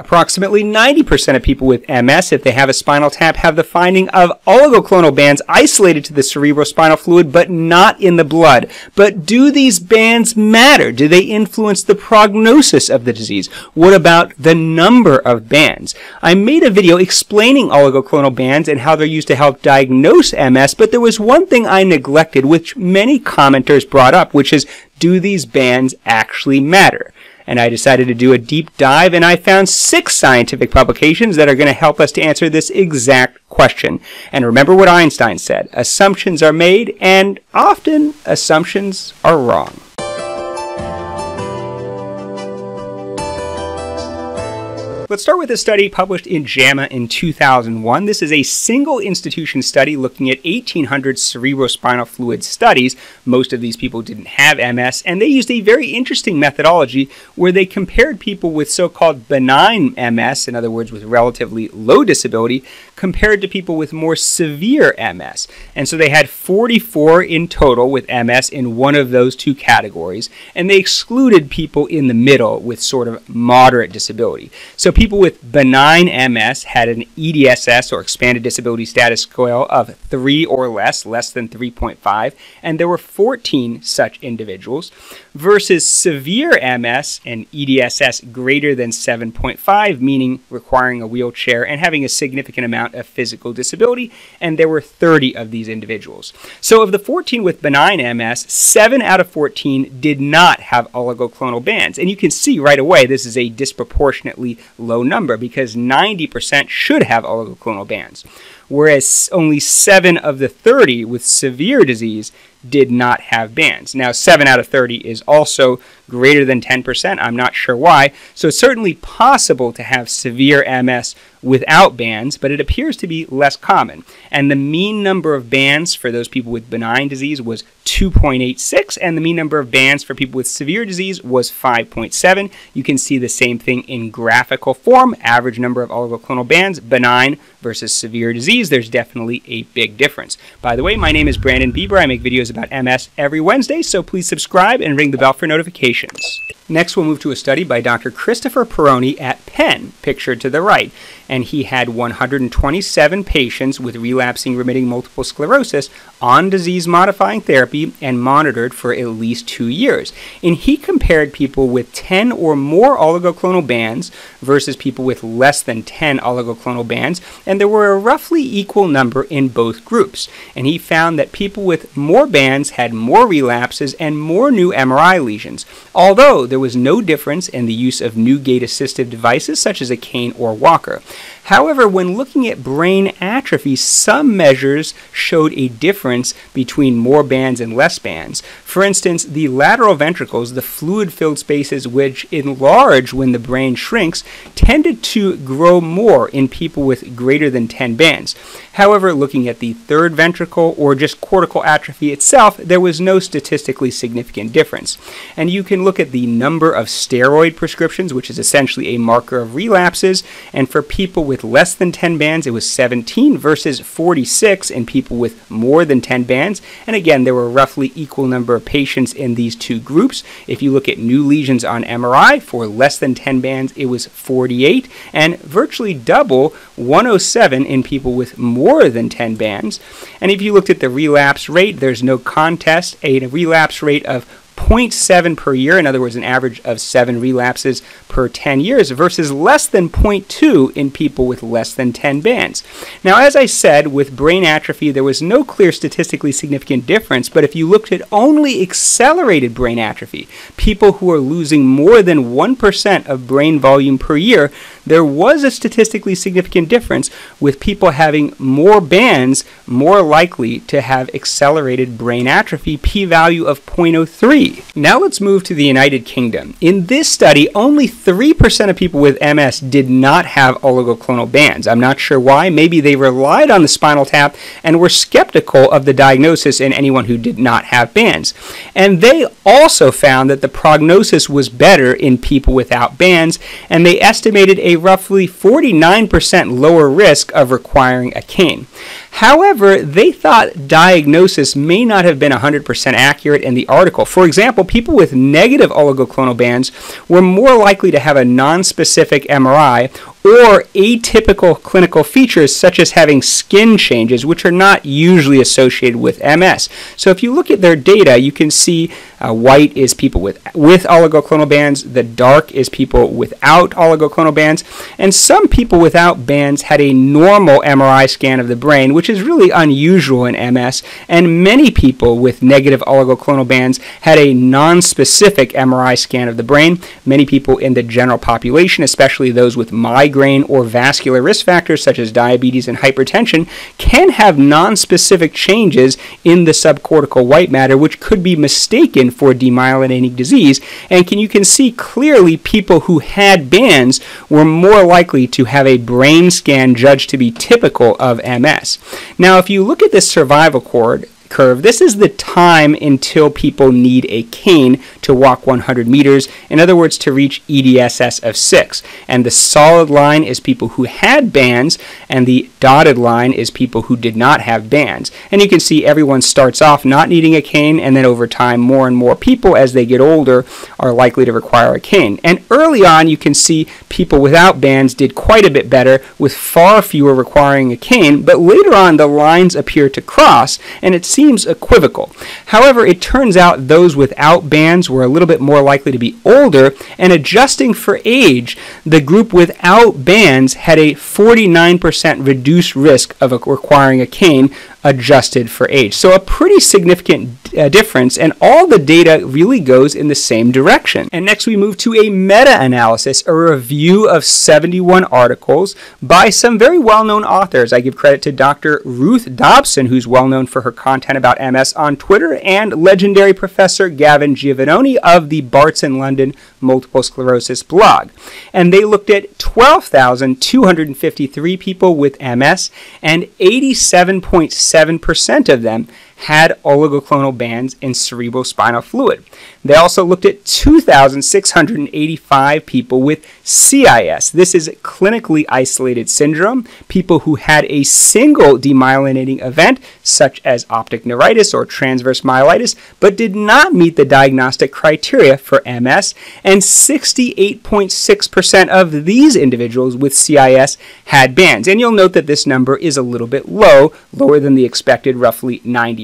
Approximately 90% of people with MS, if they have a spinal tap, have the finding of oligoclonal bands isolated to the cerebrospinal fluid, but not in the blood. But do these bands matter? Do they influence the prognosis of the disease? What about the number of bands? I made a video explaining oligoclonal bands and how they're used to help diagnose MS, but there was one thing I neglected, which many commenters brought up, which is, do these bands actually matter? And I decided to do a deep dive and I found six scientific publications that are going to help us to answer this exact question. And remember what Einstein said, assumptions are made and often assumptions are wrong. Let's start with a study published in JAMA in 2001. This is a single institution study looking at 1,800 cerebrospinal fluid studies. Most of these people didn't have MS, and they used a very interesting methodology where they compared people with so called benign MS, in other words, with relatively low disability, compared to people with more severe MS. And so they had 44 in total with MS in one of those two categories, and they excluded people in the middle with sort of moderate disability. So people with benign MS had an EDSS or expanded disability status scale of 3 or less, less than 3.5, and there were 14 such individuals, versus severe MS and EDSS greater than 7.5, meaning requiring a wheelchair and having a significant amount of physical disability, and there were 30 of these individuals. So of the 14 with benign MS, 7 out of 14 did not have oligoclonal bands. And you can see right away this is a disproportionately low number because 90% should have oligoclonal bands, whereas only 7 of the 30 with severe disease did not have bands. Now, 7 out of 30 is also greater than 10%. I'm not sure why. So it's certainly possible to have severe MS without bands, but it appears to be less common. And the mean number of bands for those people with benign disease was 2.86, and the mean number of bands for people with severe disease was 5.7. You can see the same thing in graphical form average number of oligoclonal bands, benign versus severe disease. There's definitely a big difference. By the way, my name is Brandon Beaber. I make videos about MS every Wednesday, so please subscribe and ring the bell for notifications. Next, we'll move to a study by Dr. Christopher Perrone at Penn, pictured to the right. And he had 127 patients with relapsing remitting multiple sclerosis on disease modifying therapy and monitored for at least two years. And he compared people with 10 or more oligoclonal bands versus people with less than 10 oligoclonal bands, and there were roughly equal number in both groups. And he found that people with more bands had more relapses and more new MRI lesions, although there was no difference in the use of new gait assistive devices such as a cane or walker. However, when looking at brain atrophy, some measures showed a difference between more bands and less bands. For instance, the lateral ventricles, the fluid filled spaces which enlarge when the brain shrinks, tended to grow more in people with greater than 10 bands. However, looking at the third ventricle or just cortical atrophy itself, there was no statistically significant difference. And you can look at the number of steroid prescriptions, which is essentially a marker of relapses, and for people with with less than 10 bands, it was 17 versus 46 in people with more than 10 bands. And again, there were roughly equal number of patients in these two groups. If you look at new lesions on MRI for less than 10 bands, it was 48 and virtually double 107 in people with more than 10 bands. And if you looked at the relapse rate, there's no contest, a relapse rate of 0.7 per year, in other words, an average of 7 relapses per 10 years, versus less than 0.2 in people with less than 10 bands. Now, as I said, with brain atrophy, there was no clear statistically significant difference, but if you looked at only accelerated brain atrophy, people who are losing more than 1% of brain volume per year, there was a statistically significant difference with people having more bands more likely to have accelerated brain atrophy, p value of 0.03. Now let's move to the United Kingdom. In this study, only 3% of people with MS did not have oligoclonal bands. I'm not sure why. Maybe they relied on the spinal tap and were skeptical of the diagnosis in anyone who did not have bands. And they also found that the prognosis was better in people without bands, and they estimated a roughly 49% lower risk of requiring a cane. However, they thought diagnosis may not have been 100% accurate in the article. For example, people with negative oligoclonal bands were more likely to have a non-specific MRI or atypical clinical features such as having skin changes, which are not usually associated with MS. So if you look at their data, you can see uh, white is people with, with oligoclonal bands, the dark is people without oligoclonal bands, and some people without bands had a normal MRI scan of the brain, which is really unusual in MS, and many people with negative oligoclonal bands had a non-specific MRI scan of the brain. Many people in the general population, especially those with migraine or vascular risk factors such as diabetes and hypertension, can have non-specific changes in the subcortical white matter, which could be mistaken for demyelinating disease. And can, you can see clearly people who had bands were more likely to have a brain scan judged to be typical of MS. Now, if you look at this survival cord, curve. This is the time until people need a cane to walk 100 meters, in other words, to reach EDSS of 6. And the solid line is people who had bands, and the dotted line is people who did not have bands. And you can see everyone starts off not needing a cane, and then over time, more and more people as they get older are likely to require a cane. And early on, you can see people without bands did quite a bit better, with far fewer requiring a cane, but later on, the lines appear to cross, and it seems seems equivocal. However, it turns out those without bands were a little bit more likely to be older, and adjusting for age, the group without bands had a 49% reduced risk of requiring a cane adjusted for age. So a pretty significant uh, difference, and all the data really goes in the same direction. And next we move to a meta-analysis, a review of 71 articles by some very well-known authors. I give credit to Dr. Ruth Dobson, who's well-known for her content about MS on Twitter, and legendary Professor Gavin Giovannoni of the Barts in London Multiple Sclerosis blog. And they looked at 12,253 people with MS, and 87.7% of them had oligoclonal bands in cerebrospinal fluid. They also looked at 2,685 people with CIS. This is clinically isolated syndrome, people who had a single demyelinating event, such as optic neuritis or transverse myelitis, but did not meet the diagnostic criteria for MS, and 68.6% of these individuals with CIS had bands. And you'll note that this number is a little bit low, lower than the expected roughly 90%.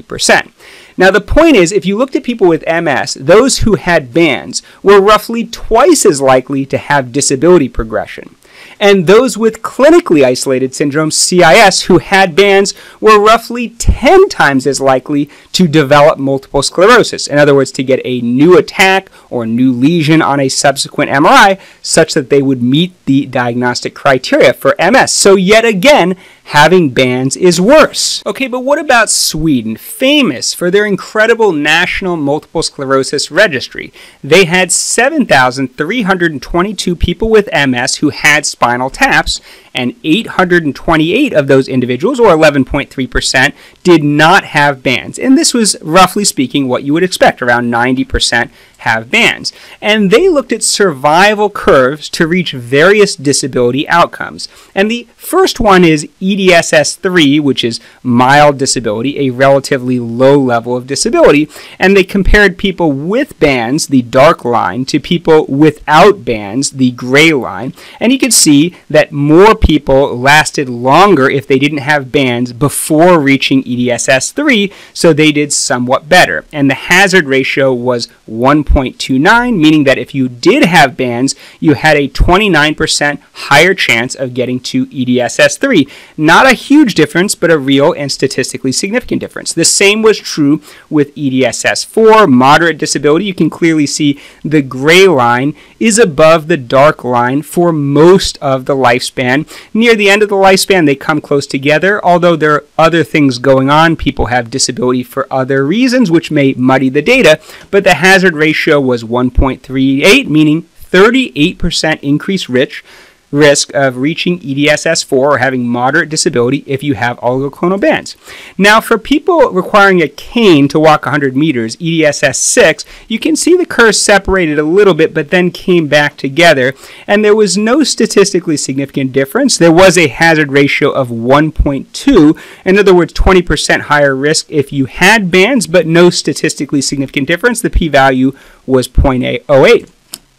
Now, the point is, if you looked at people with MS, those who had bands were roughly twice as likely to have disability progression. And those with clinically isolated syndrome, CIS, who had bands were roughly 10 times as likely to develop multiple sclerosis. In other words, to get a new attack or new lesion on a subsequent MRI such that they would meet the diagnostic criteria for MS. So, yet again, having bands is worse. Okay, but what about Sweden, famous for their incredible National Multiple Sclerosis Registry? They had 7,322 people with MS who had spinal taps, and 828 of those individuals, or 11.3%, did not have bands. And this was, roughly speaking, what you would expect. Around 90% have bands. And they looked at survival curves to reach various disability outcomes. And the first one is EDSS3, which is mild disability, a relatively low level of disability. And they compared people with bands, the dark line, to people without bands, the gray line. And you could see that more people lasted longer if they didn't have bands before reaching EDSS 3, so they did somewhat better. And the hazard ratio was 1.29, meaning that if you did have bands, you had a 29% higher chance of getting to EDSS 3. Not a huge difference, but a real and statistically significant difference. The same was true with EDSS 4, moderate disability. You can clearly see the gray line is above the dark line for most of the lifespan Near the end of the lifespan, they come close together, although there are other things going on. People have disability for other reasons, which may muddy the data, but the hazard ratio was 1.38, meaning 38% increased rich risk of reaching EDSS4 or having moderate disability if you have oligoclonal bands. Now, for people requiring a cane to walk 100 meters, EDSS6, you can see the curves separated a little bit but then came back together, and there was no statistically significant difference. There was a hazard ratio of 1.2, in other words, 20% higher risk if you had bands, but no statistically significant difference. The p value was 0.08.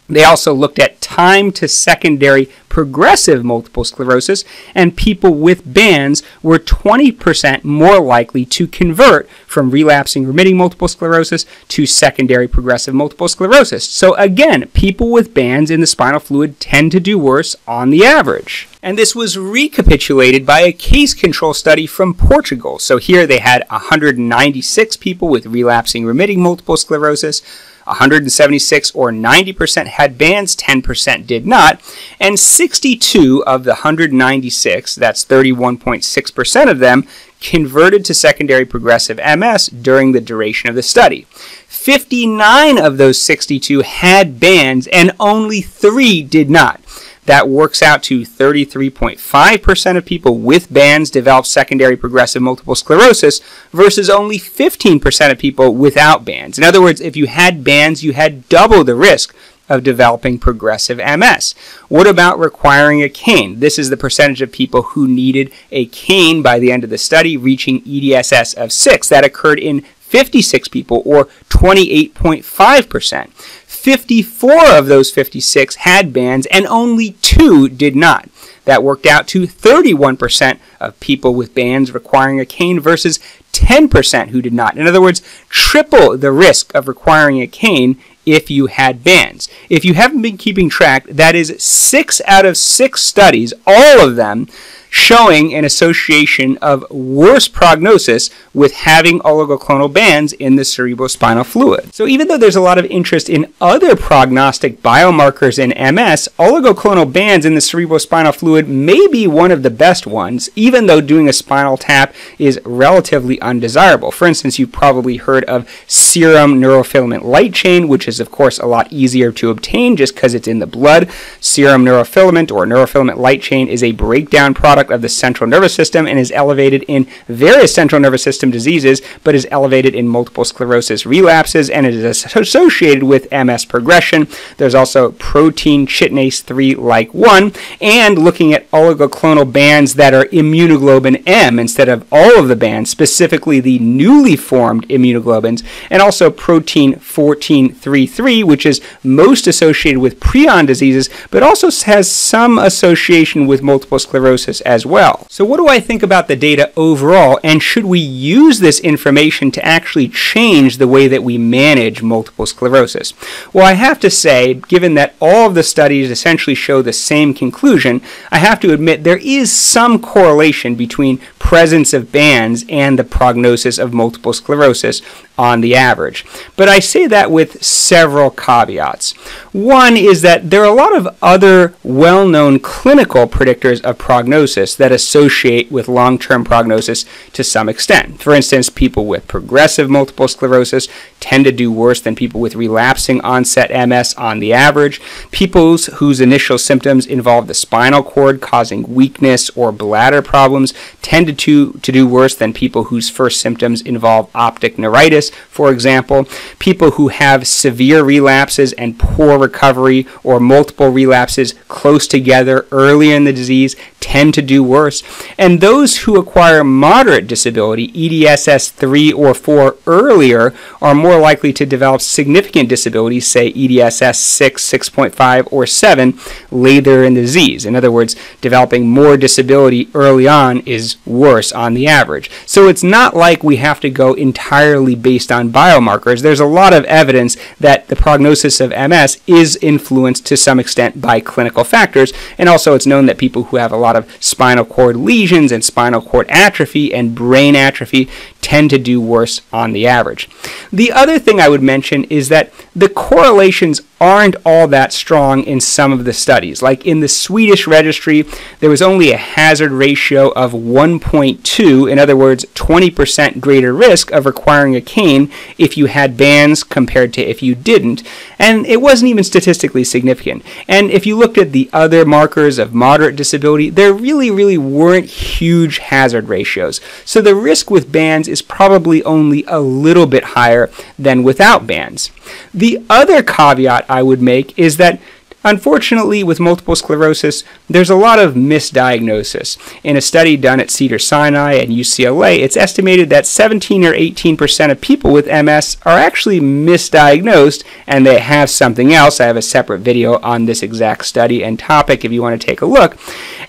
They also looked at time to secondary progressive multiple sclerosis, and people with bands were 20% more likely to convert from relapsing remitting multiple sclerosis to secondary progressive multiple sclerosis. So, again, people with bands in the spinal fluid tend to do worse on the average. And this was recapitulated by a case control study from Portugal. So, here they had 196 people with relapsing remitting multiple sclerosis. 176 or 90% had bands, 10% did not, and 62 of the 196, that's 31.6% of them, converted to secondary progressive MS during the duration of the study. 59 of those 62 had bands and only 3 did not. That works out to 33.5% of people with bands develop secondary progressive multiple sclerosis versus only 15% of people without bands. In other words, if you had bands, you had double the risk of developing progressive MS. What about requiring a cane? This is the percentage of people who needed a cane by the end of the study, reaching EDSS of 6. That occurred in 56 people, or 28.5%. 54 of those 56 had bands, and only two did not. That worked out to 31% of people with bands requiring a cane versus 10% who did not. In other words, triple the risk of requiring a cane if you had bands. If you haven't been keeping track, that is six out of six studies, all of them showing an association of worse prognosis with having oligoclonal bands in the cerebrospinal fluid. So even though there's a lot of interest in other prognostic biomarkers in MS, oligoclonal bands in the cerebrospinal fluid may be one of the best ones, even though doing a spinal tap is relatively undesirable. For instance, you've probably heard of serum neurofilament light chain, which is of course a lot easier to obtain just because it's in the blood. Serum neurofilament or neurofilament light chain is a breakdown product product of the central nervous system and is elevated in various central nervous system diseases, but is elevated in multiple sclerosis relapses and it is associated with MS progression. There's also protein chitinase 3 like 1, and looking at oligoclonal bands that are immunoglobulin M instead of all of the bands, specifically the newly formed immunoglobulins, and also protein 1433, which is most associated with prion diseases, but also has some association with multiple sclerosis as well. So what do I think about the data overall and should we use this information to actually change the way that we manage multiple sclerosis? Well, I have to say, given that all of the studies essentially show the same conclusion, I have to admit there is some correlation between presence of bands and the prognosis of multiple sclerosis on the average. But I say that with several caveats. One is that there are a lot of other well known clinical predictors of prognosis that associate with long term prognosis to some extent. For instance, people with progressive multiple sclerosis tend to do worse than people with relapsing onset MS on the average. People whose initial symptoms involve the spinal cord causing weakness or bladder problems tend to, to do worse than people whose first symptoms involve optic neuritis for example, people who have severe relapses and poor recovery or multiple relapses close together early in the disease tend to do worse. And those who acquire moderate disability, EDSS 3 or 4 earlier, are more likely to develop significant disability, say EDSS 6, 6.5, or 7, later in the disease. In other words, developing more disability early on is worse on the average. So it's not like we have to go entirely based on biomarkers. There's a lot of evidence that the prognosis of MS is influenced to some extent by clinical factors, and also it's known that people who have a lot lot of spinal cord lesions and spinal cord atrophy and brain atrophy tend to do worse on the average. The other thing I would mention is that the correlations aren't all that strong in some of the studies. Like in the Swedish registry, there was only a hazard ratio of 1.2, in other words, 20% greater risk of requiring a cane if you had bands compared to if you didn't, and it wasn't even statistically significant. And if you looked at the other markers of moderate disability, there really, really weren't huge hazard ratios. So the risk with bands is probably only a little bit higher than without bands. The other caveat I would make is that Unfortunately, with multiple sclerosis, there's a lot of misdiagnosis. In a study done at Cedar Sinai and UCLA, it's estimated that 17 or 18% of people with MS are actually misdiagnosed and they have something else. I have a separate video on this exact study and topic if you want to take a look.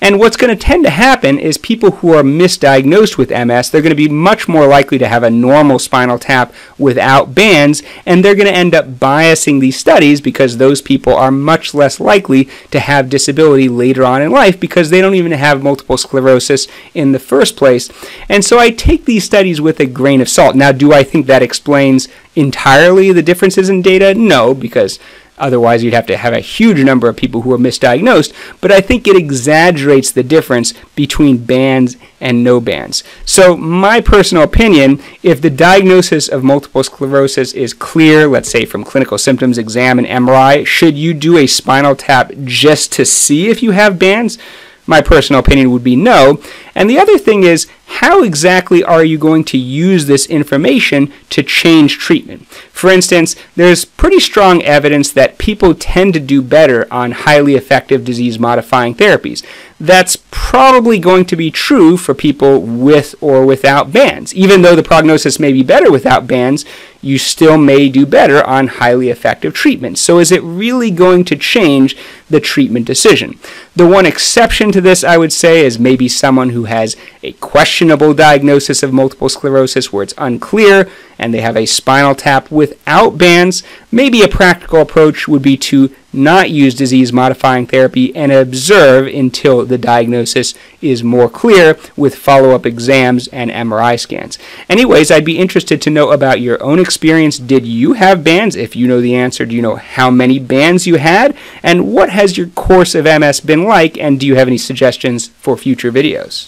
And what's going to tend to happen is people who are misdiagnosed with MS, they're going to be much more likely to have a normal spinal tap without bands, and they're going to end up biasing these studies because those people are much less less likely to have disability later on in life because they don't even have multiple sclerosis in the first place. And so I take these studies with a grain of salt. Now, do I think that explains entirely the differences in data? No, because Otherwise, you'd have to have a huge number of people who are misdiagnosed. But I think it exaggerates the difference between bands and no bands. So, my personal opinion if the diagnosis of multiple sclerosis is clear, let's say from clinical symptoms, exam, and MRI, should you do a spinal tap just to see if you have bands? My personal opinion would be no. And the other thing is, how exactly are you going to use this information to change treatment? For instance, there's pretty strong evidence that people tend to do better on highly effective disease modifying therapies. That's probably going to be true for people with or without bands. Even though the prognosis may be better without bands, you still may do better on highly effective treatments. So, is it really going to change the treatment decision? The one exception to this, I would say, is maybe someone who has a questionable diagnosis of multiple sclerosis where it's unclear and they have a spinal tap without bands, maybe a practical approach would be to not use disease modifying therapy and observe until the diagnosis is more clear with follow up exams and MRI scans. Anyways, I'd be interested to know about your own experience. Did you have bands? If you know the answer, do you know how many bands you had? And what has your course of MS been like? And do you have any suggestions for future videos?